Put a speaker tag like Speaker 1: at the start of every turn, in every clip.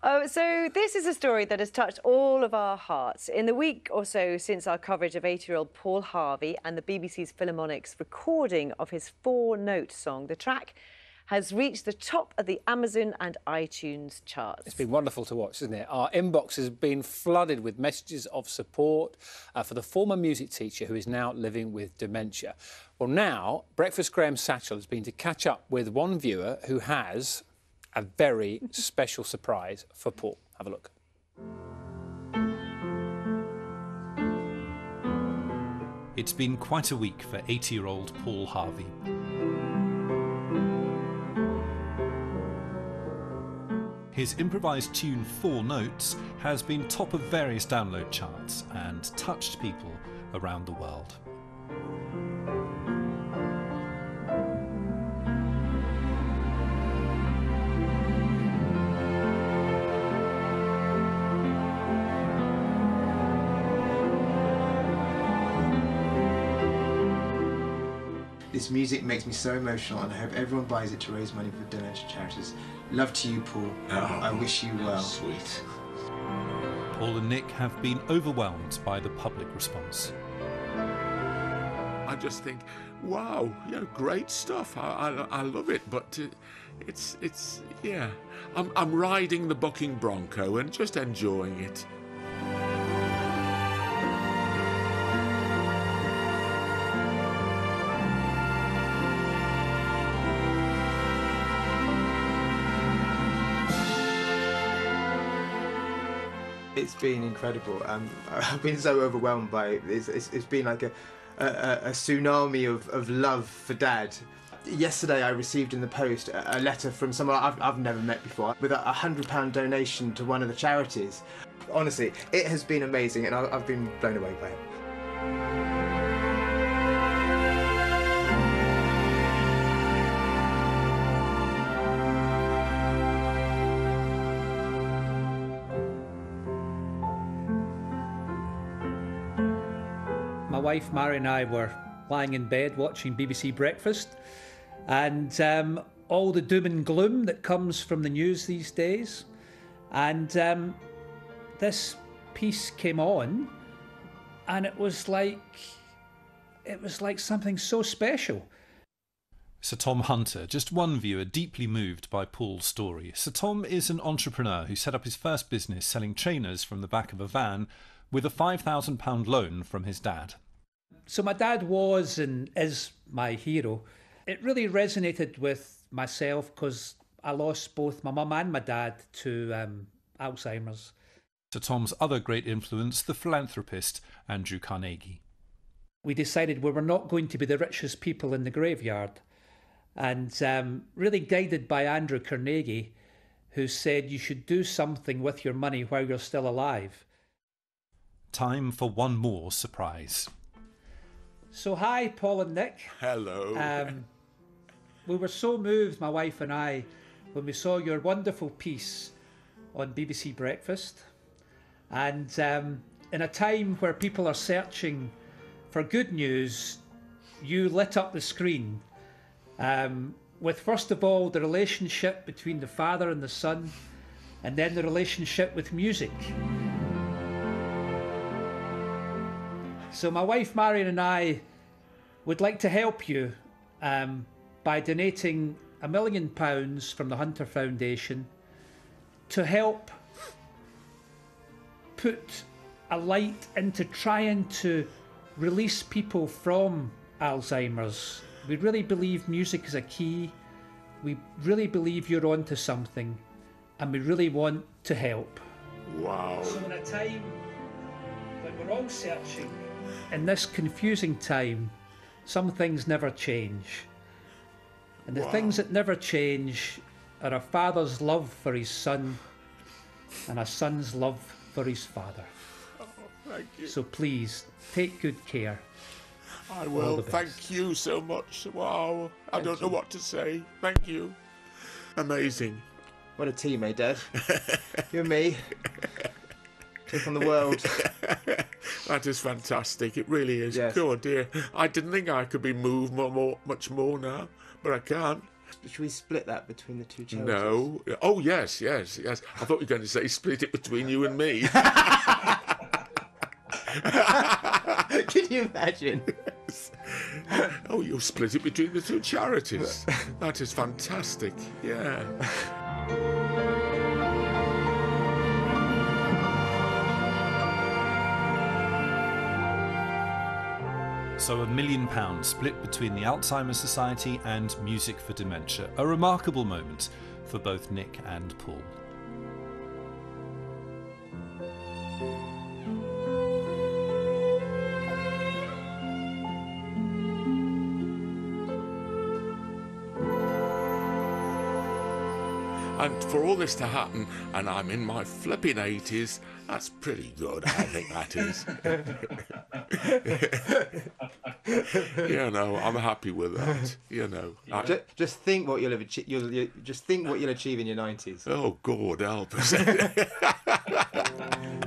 Speaker 1: Oh, so this is a story that has touched all of our hearts. In the week or so since our coverage of 80-year-old Paul Harvey and the BBC's Philharmonic's recording of his four-note song, the track has reached the top of the Amazon and iTunes charts.
Speaker 2: It's been wonderful to watch, isn't it? Our inbox has been flooded with messages of support uh, for the former music teacher who is now living with dementia. Well, now, Breakfast Graham Satchell has been to catch up with one viewer who has a very special surprise for Paul. Have a look.
Speaker 3: It's been quite a week for 80 year old Paul Harvey. His improvised tune Four Notes has been top of various download charts and touched people around the world.
Speaker 4: This music makes me so emotional, and I hope everyone buys it to raise money for dementia charities. Love to you, Paul.
Speaker 5: Oh,
Speaker 4: I wish you well.
Speaker 5: Sweet.
Speaker 3: Paul and Nick have been overwhelmed by the public response.
Speaker 5: I just think, wow, you know, great stuff. I, I, I love it, but uh, it's it's yeah. I'm I'm riding the bucking bronco and just enjoying it.
Speaker 4: Been incredible. Um, I've been so overwhelmed by it. It's, it's, it's been like a, a, a tsunami of, of love for Dad. Yesterday, I received in the post a, letter from someone I've, I've never met before with a hundred pound donation to one of the charities. Honestly, it has been amazing, and I've been blown away by it.
Speaker 6: Wife Mary and I were lying in bed watching BBC Breakfast, and um, all the doom and gloom that comes from the news these days. And um, this piece came on, and it was like it was like something so special.
Speaker 3: Sir Tom Hunter, just one viewer deeply moved by Paul's story. Sir Tom is an entrepreneur who set up his first business selling trainers from the back of a van with a £5,000 loan from his dad.
Speaker 6: So my dad was and is my hero. It really resonated with myself because I lost both my mum and my dad to um, Alzheimer's.
Speaker 3: To Tom's other great influence, the philanthropist Andrew Carnegie.
Speaker 6: We decided we were not going to be the richest people in the graveyard. And um, really guided by Andrew Carnegie, who said you should do something with your money while you're still alive.
Speaker 3: Time for one more surprise.
Speaker 6: So, hi, Paul and Nick.
Speaker 5: Hello.
Speaker 6: Um, we were so moved, my wife and I, when we saw your wonderful piece on BBC Breakfast. And um, in a time where people are searching for good news, you lit up the screen um, with, first of all, the relationship between the father and the son, and then the relationship with music. So, my wife Marion and I would like to help you um, by donating a million pounds from the Hunter Foundation to help put a light into trying to release people from Alzheimer's. We really believe music is a key. We really believe you're onto something, and we really want to help.
Speaker 5: wow.
Speaker 6: So, in a time we're all searching, in this confusing time, some things never change. And the
Speaker 5: Wow.
Speaker 6: things that never change are a father's love for his son and a son's love for his father.
Speaker 5: Thank you.
Speaker 6: So please take good care.
Speaker 5: I will. Thank you so much. Wow. I don't know what to say. Thank you. Amazing.
Speaker 4: What a team, eh, Dad? you and me. Take on the world.
Speaker 5: That is fantastic. It really is.
Speaker 4: Yes.
Speaker 5: Oh dear. I didn't think I could be moved more, more, much more now, but I can.
Speaker 4: Should we split that between the two charities?
Speaker 5: No. Oh, yes, yes, yes. I thought you were going to say split it between you and me.
Speaker 4: Can you imagine?
Speaker 5: oh, you'll split it between the two charities. That is fantastic. Yeah.
Speaker 3: So, a million pounds split between the Alzheimer's Society and Music for Dementia. A remarkable moment for both Nick and Paul.
Speaker 5: And for all this to happen, and I'm in my flipping 80s, that's pretty good, I think that is. you know, I'm happy with that. You know, I-
Speaker 4: Just, just think what you'll have achieved. You'll, you just think what you'll achieve in your nineties.
Speaker 5: oh God help us.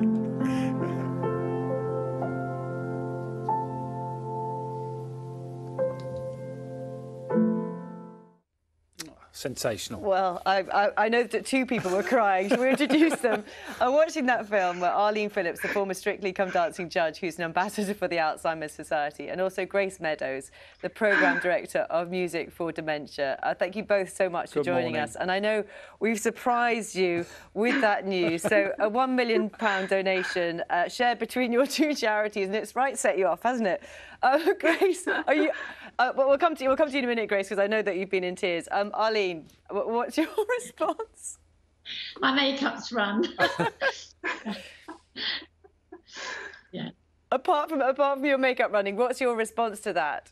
Speaker 2: Sensational.
Speaker 1: Well, I, I, I know that two people were crying. Should we introduce them? I'm watching that film where Arlene Phillips, the former Strictly Come Dancing judge, who's an ambassador for the Alzheimer's Society, and also Grace Meadows, the programme director of Music for Dementia. Uh, thank you both so much for joining
Speaker 2: morning.
Speaker 1: us. And I know we've surprised you with that news. So a one million pound donation uh, shared between your two charities, and it's right set you off, hasn't it? Uh, Grace, are you? Uh, well, we'll come to you. We'll come to you in a minute, Grace, because I know that you've been in tears. Um, Arlene, wh- what's your response?
Speaker 7: my makeup's run. yeah.
Speaker 1: Apart from apart from your makeup running, what's your response to that?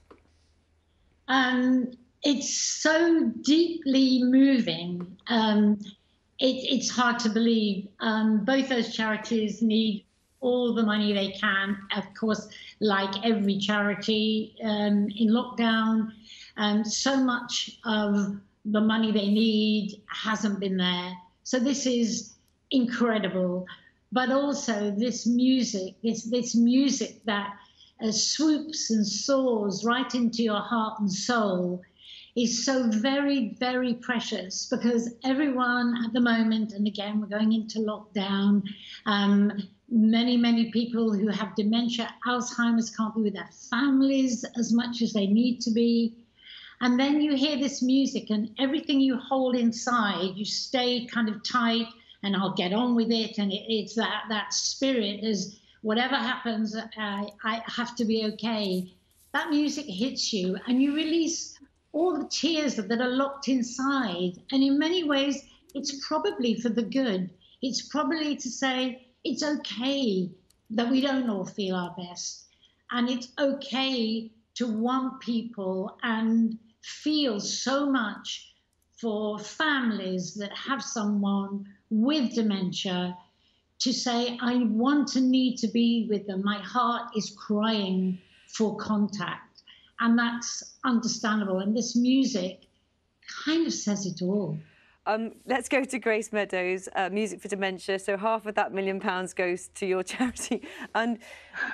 Speaker 7: Um, it's so deeply moving. Um, it, it's hard to believe. Um, both those charities need all the money they can. Of course, like every charity um, in lockdown, um, so much of the money they need hasn't been there. So this is incredible. But also this music, this this music that uh, swoops and soars right into your heart and soul is so very, very precious because everyone at the moment, and again, we're going into lockdown, um, many, many people who have dementia, Alzheimer's can't be with their families as much as they need to be. And then you hear this music, and everything you hold inside, you stay kind of tight, and I'll get on with it. And it, it's that, that spirit is whatever happens, I, I have to be okay. That music hits you, and you release all the tears that are locked inside. And in many ways, it's probably for the good. It's probably to say it's okay that we don't all feel our best. And it's okay to want people and feel so much for families that have someone with dementia to say, I want to need to be with them. My heart is crying for contact. And that's understandable. And this music kind of says it all.
Speaker 1: Um, let's go to Grace Meadows, uh, Music for Dementia. So half of that million pounds goes to your charity. And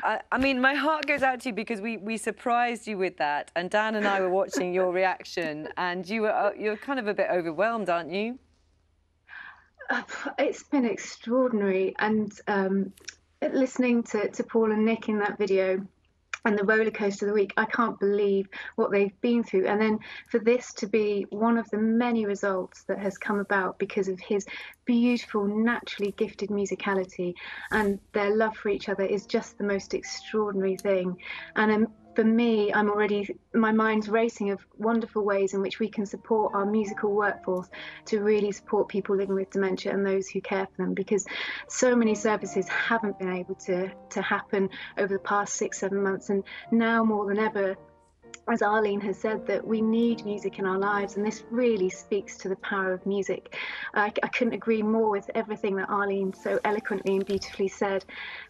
Speaker 1: I, I mean, my heart goes out to you because we, we surprised you with that. And Dan and I were watching your reaction, and you were uh, you're kind of a bit overwhelmed, aren't you?
Speaker 8: Uh, it's been extraordinary and um, listening to, to paul and nick in that video and the roller coaster of the week i can't believe what they've been through. And then for this to be one of the many results that has come about because of his beautiful naturally gifted musicality and their love for each other is just the most extraordinary thing. And um, for me, I'm already, my mind's racing of wonderful ways in which we can support our musical workforce to really support people living with dementia and those who care for them because so many services haven't been able to, to happen over the past six, seven months. And now more than ever, as Arlene has said, that we need music in our lives, and this really speaks to the power of music. I, I couldn't agree more with everything that Arlene so eloquently and beautifully said.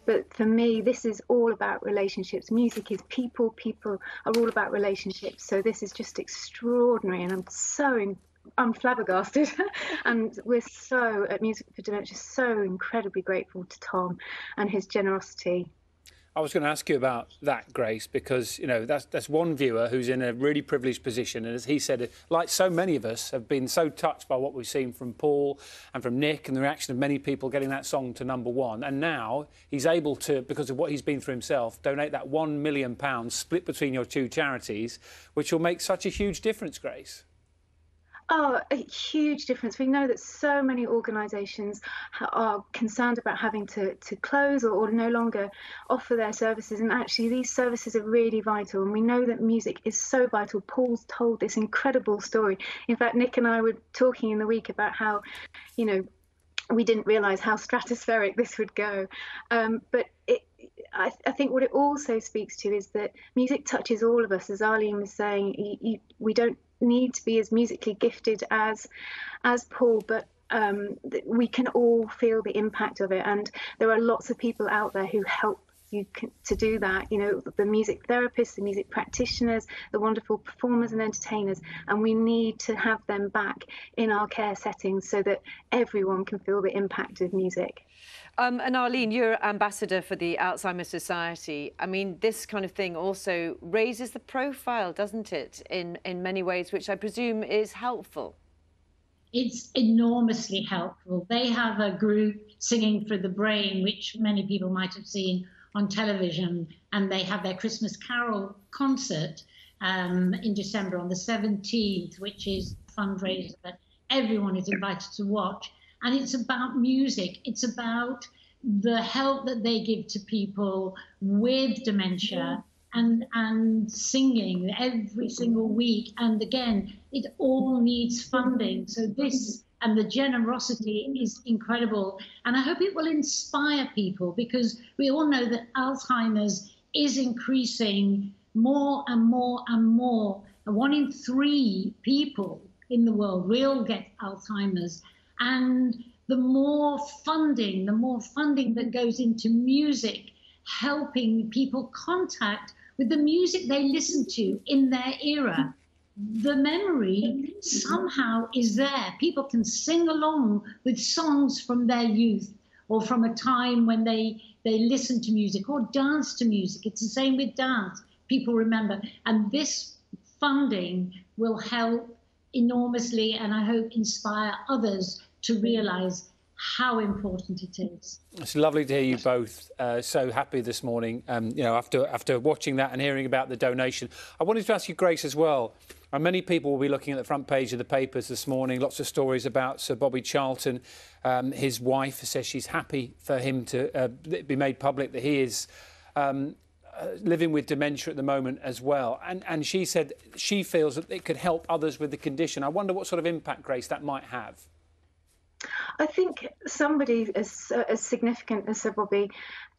Speaker 8: But for me, this is all about relationships. Music is people, people are all about relationships. So this is just extraordinary, and I'm so in, I'm flabbergasted, and we're so at Music for Dementia so incredibly grateful to Tom and his generosity.
Speaker 2: I was going to ask you about that, Grace, because you know that's that's one viewer who's in a really privileged position, and as he said, like so many of us, have been so touched by what we've seen from Paul and from Nick, and the reaction of many people getting that song to number one. And now he's able to, because of what he's been through himself, donate that one million pounds split between your two charities, which will make such a huge difference, Grace.
Speaker 8: Oh, a huge difference. We know that so many organisations are concerned about having to, to close or, or, no longer offer their services. And actually, these services are really vital. And we know that music is so vital. Paul's told this incredible story. In fact, Nick and I were talking in the week about how, you know, we didn't realise how stratospheric this would go. Um, but it, I, I, think what it also speaks to is that music touches all of us. As Arlene was saying, you, you, we don't need to be as musically gifted as as Paul, but um, we can all feel the impact of it. And there are lots of people out there who help you to do that. You know, the music therapists, the music practitioners, the wonderful performers and entertainers, and we need to have them back in our care settings so that everyone can feel the impact of music.
Speaker 1: Um, and Arlene, you're ambassador for the Alzheimer's Society. I mean, this kind of thing also raises the profile, doesn't it, in, in many ways, which I presume is helpful.
Speaker 7: It's enormously helpful. They have a group singing for the brain, which many people might have seen on television, and they have their Christmas Carol concert um, in December on the 17th, which is a fundraiser that everyone is invited to watch. And it's about music, it's about the help that they give to people with dementia. And, and singing every single week. And again, it all needs funding. So this and the generosity is incredible. And I hope it will inspire people because we all know that Alzheimer's is increasing more and more and more. One in three people in the world will get Alzheimer's. And the more funding, the more funding that goes into music, helping people contact with the music they listen to in their era the memory somehow is there. People can sing along with songs from their youth or from a time when they, they listen to music or dance to music. It's the same with dance. People remember. And this funding will help enormously and I hope inspire others to realize how important it is.
Speaker 2: It's lovely to hear you both uh, so happy this morning. Um, you know, after after watching that and hearing about the donation, I wanted to ask you, Grace, as well. And many people will be looking at the front page of the papers this morning. Lots of stories about Sir Bobby Charlton. Um, his wife says she's happy for him to uh, be made public that he is. Um, uh, living with dementia at the moment as well. And, and she said she feels that it could help others with the condition. I wonder what sort of impact, Grace, that might have.
Speaker 8: I think somebody as, as significant as Sir Bobby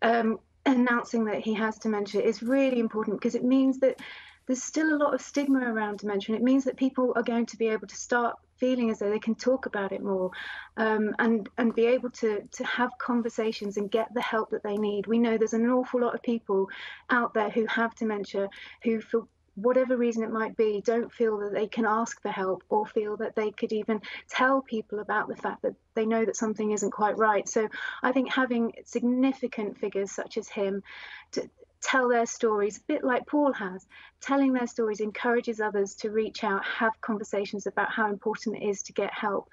Speaker 8: um, announcing that he has dementia is really important because it means that there's still a lot of stigma around dementia. And it means that people are going to be able to start feeling as though they can talk about it more um, and and be able to to have conversations and get the help that they need. We know there's an awful lot of people out there who have dementia who feel whatever reason it might be, don't feel that they can ask for help or feel that they could even tell people about the fact that they know that something isn't quite right. So I think having significant figures such as him to tell their stories, a bit like Paul has, telling their stories encourages others to reach out, have conversations about how important it is to get help.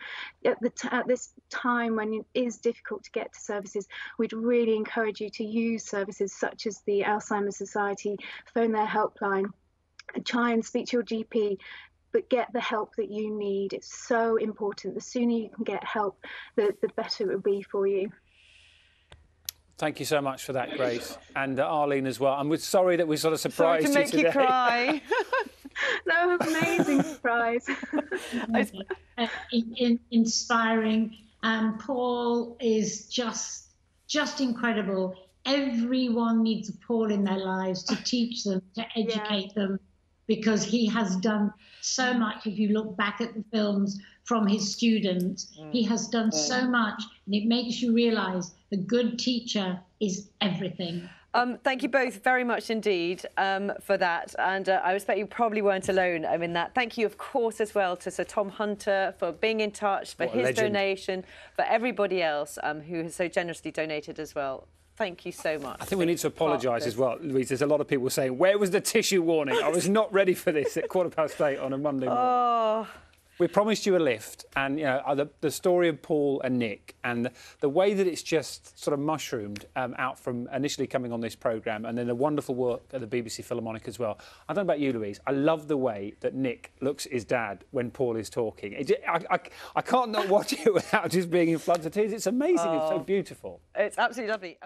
Speaker 8: At, t- at this time when it is difficult to get to services, we'd really encourage you to use services such as the Alzheimer's Society, phone their helpline try and speak to your GP, but get the help that you need. It's so important. The sooner you can get help, the, the better it will be for you.
Speaker 2: Thank you so much for that, Grace, and uh, Arlene as well. I'm sorry that we sort of surprised
Speaker 1: sorry to
Speaker 2: you
Speaker 1: make you cry.
Speaker 8: that no, amazing surprise.
Speaker 7: in, in, inspiring. And Paul is just just incredible. Everyone needs a Paul in their lives to teach them, to educate yeah. them, because he has done so much. If you look back at the films from his students, mm. he has done mm. so much, and it makes you realize a good teacher is everything.
Speaker 1: Um, thank you both very much indeed um, for that. And uh, I respect you probably weren't alone um, in that. Thank you, of course, as well to Sir Tom Hunter for being in touch, for what his donation, for everybody else um, who has so generously donated as well. Thank you so much.
Speaker 2: I think we need to apologise as well, Louise. There's a lot of people saying, "Where was the tissue warning?" I was not ready for this at quarter past eight on a Monday morning.
Speaker 1: Oh.
Speaker 2: We promised you a lift, and you know uh, the, the story of Paul and Nick, and the, the way that it's just sort of mushroomed um, out from initially coming on this programme, and then the wonderful work at the BBC Philharmonic as well. I don't know about you, Louise. I love the way that Nick looks at his dad when Paul is talking. It, I, I, I can't not watch it without just being in floods of tears. It's amazing. It's so
Speaker 1: Oh.
Speaker 2: beautiful.
Speaker 1: It's absolutely lovely.